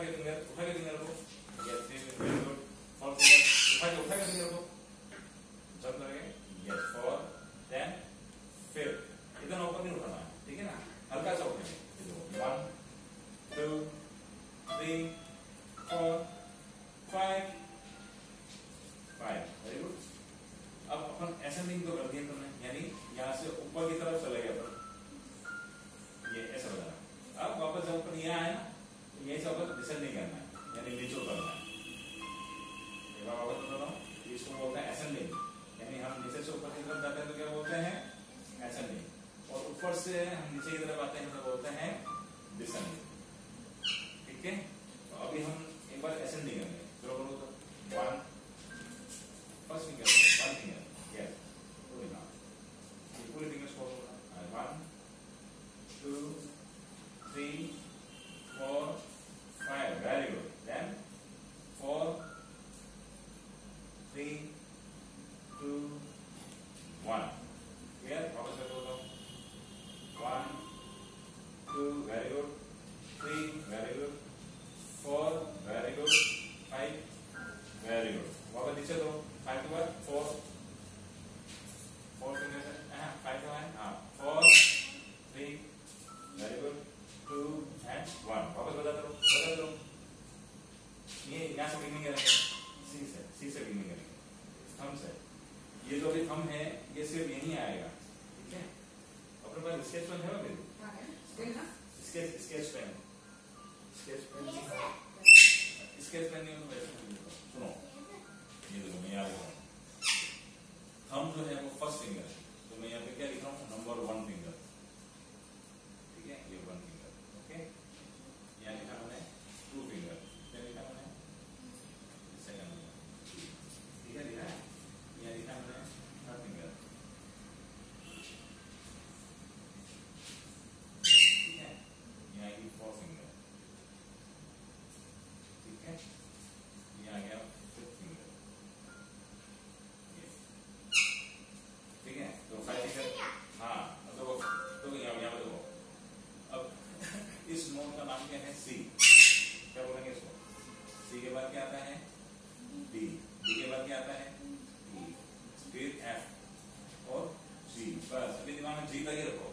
Thank you, हम नीचे की तरफ़ आते हैं तो बोलते हैं डिसेंडिंग ठीक है? तो अभी हम एक बार एसेंडिंग करेंगे क्या है सी क्या बोलेंगे इसको सी के बाद क्या आता है? डी डी के बाद क्या आता है? ई फिर एफ़ और जी बस अपने दिमाग में जी लगे रखो।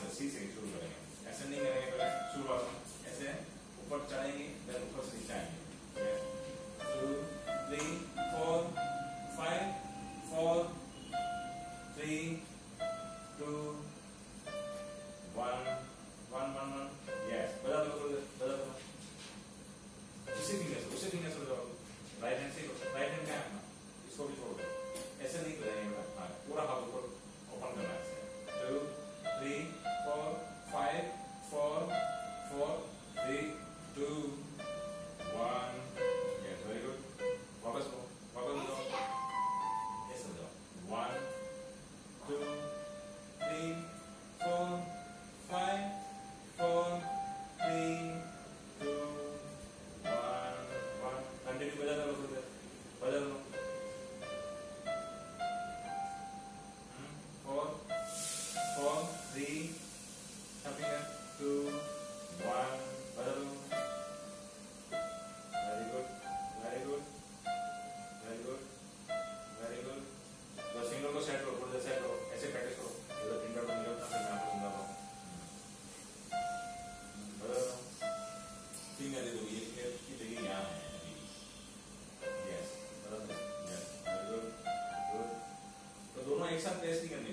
तो 180 से शुरू करेंगे। ऐसे नहीं करेंगे पहले शुरुआत ऐसे ऊपर चढ़ेंगे फिर ऊपर से नीचे आएँगे। esa técnica de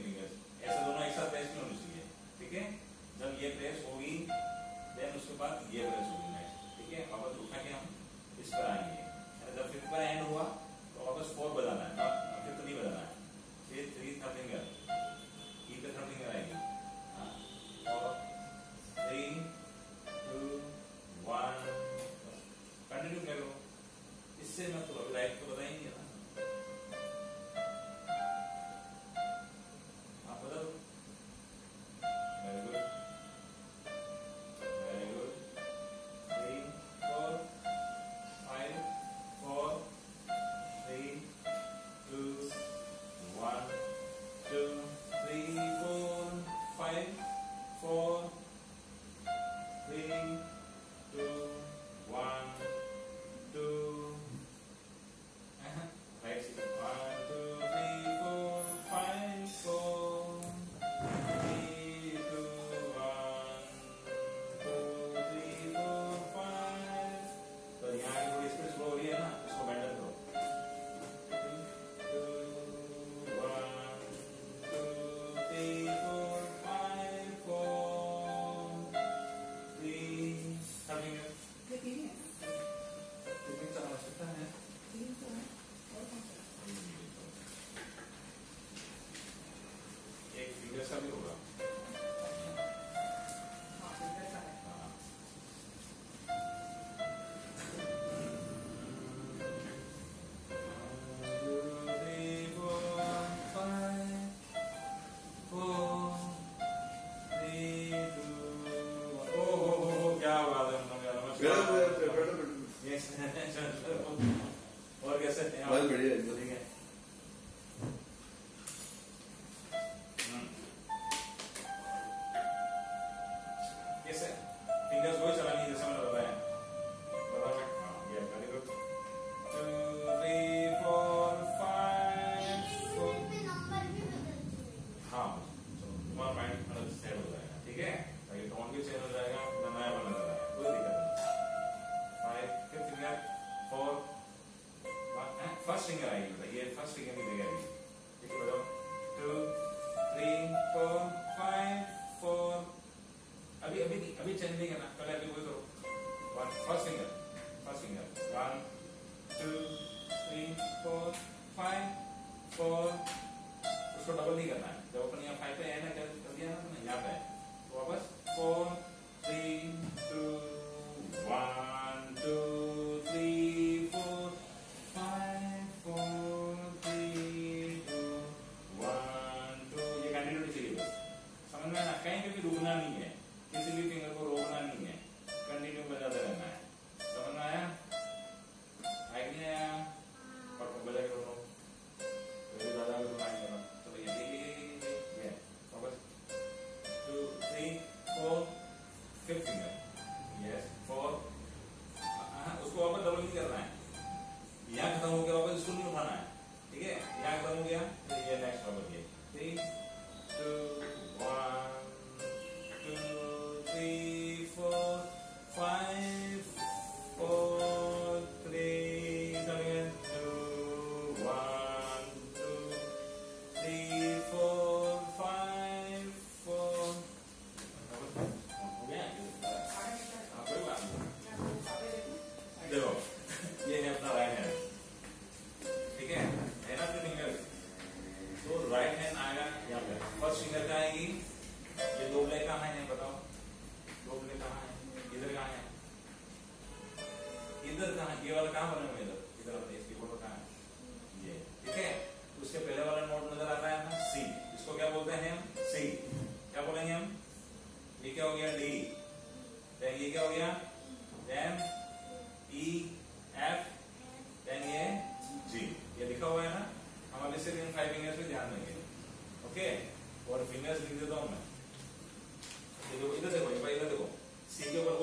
first finger आएगी बताइए फ़र्स्ट फिंगर की जगह आएगी ठीक है बताओ two three four five four अभी अभी अभी चेंज नहीं ना रुकना नहीं है। किसी भी फिंगर को रोकना नहीं है। कंटिन्यू बजाते रहना है। ओके और फिंगर्स लिख देता हूँ मैं देखो इधर देखो इधर देखो सी के ऊपर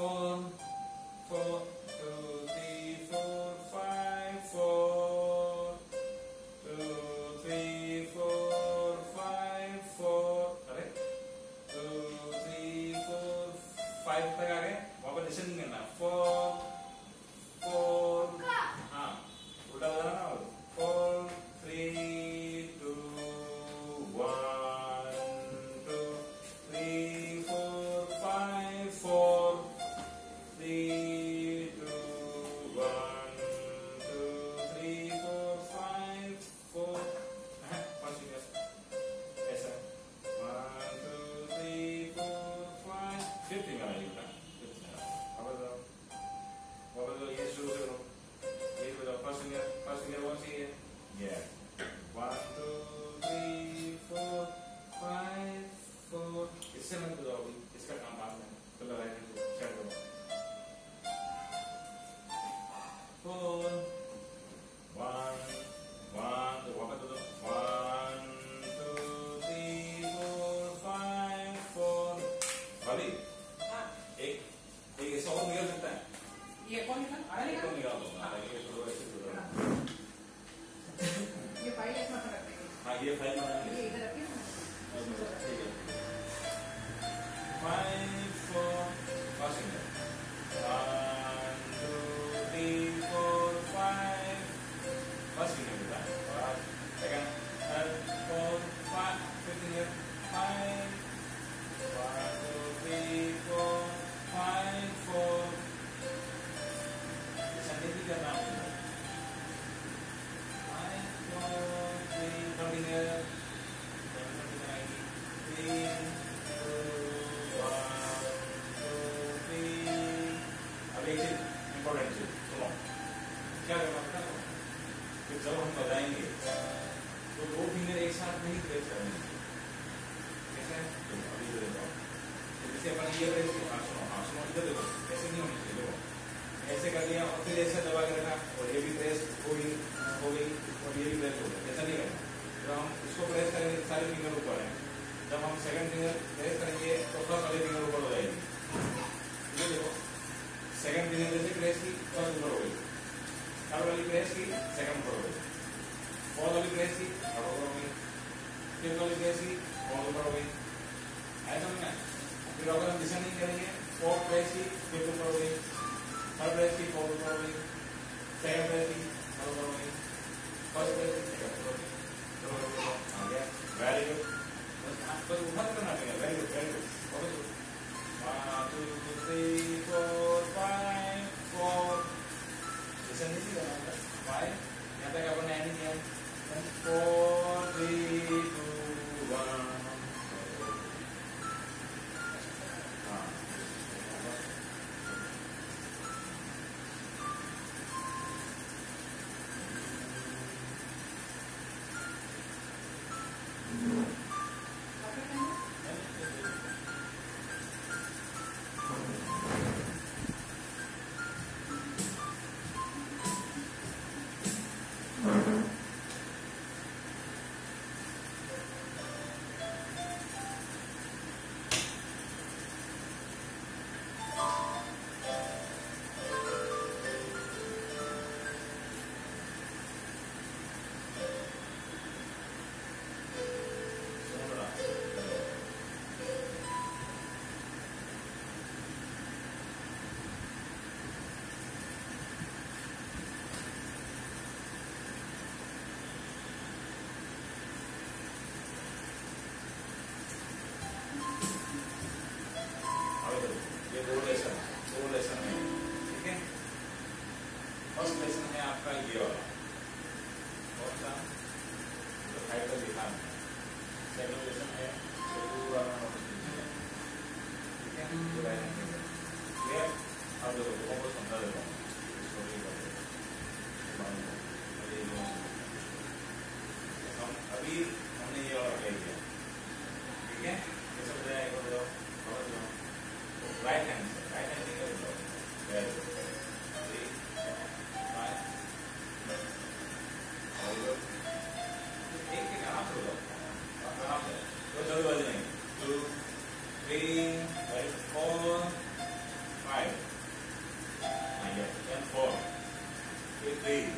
for, for After your first the title becomes second lesson here, so you are not You can go right and Clear? How to focus on the four, fifteen,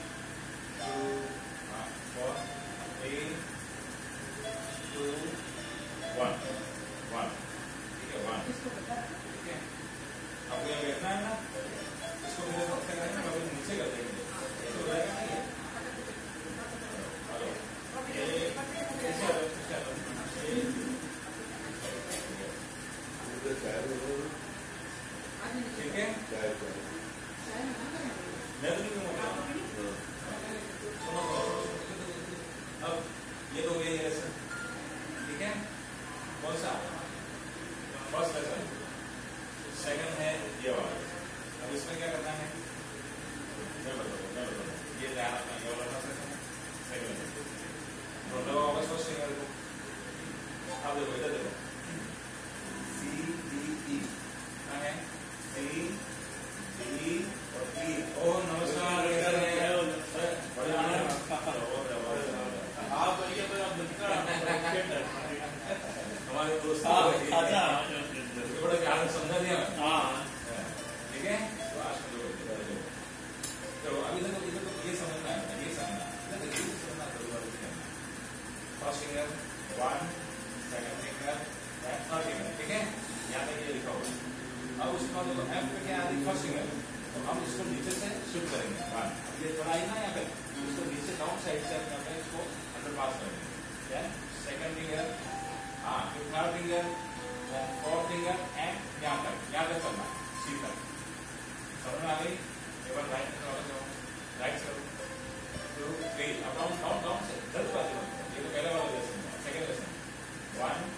उसमें क्या करना है मैं बताऊँ मैं बताऊँ ये ध्यान अपना ये वाला सेकंड सेकंड दोनों का वापस फ़र्स्ट सिंगल को अब देखो इधर और उसका एफ़ पे क्या आ रही फ़र्स्ट सिग्नल तो हम इसको नीचे से शिफ्ट करेंगे ये थोड़ा आई ना यहाँ पे इसको नीचे डाउन साइड से यहाँ पे इसको अंडर पास करेंगे देन सेकंड फिंगर हाँ फिर third finger then fourth finger and यहाँ तक यहाँ तक चलना सी तक समझ में आ गई एक बार right right side two three अब डाउन डाउन डाउन से दस बाजू ये तो पहला वाला लेसन सेकेंड लेसन वन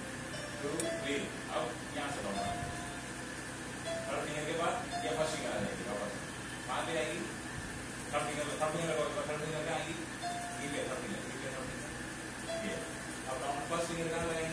में जाएगी थर्ड फिंगर में थर्ड फिंगर लगाओगे थर्ड फिंगर में आएगी ये पे थर्ड फिंगर ये पे थर्ड फिंगर ये अब फ़र्स्ट फिंगर कहाँ लगेगा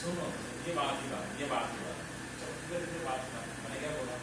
सुनो ये बात ही बात ये बात ही बात। मैंने क्या बोला?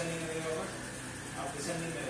ऑपरेशन नहीं करेगा ऑपरेशन नहीं करेगा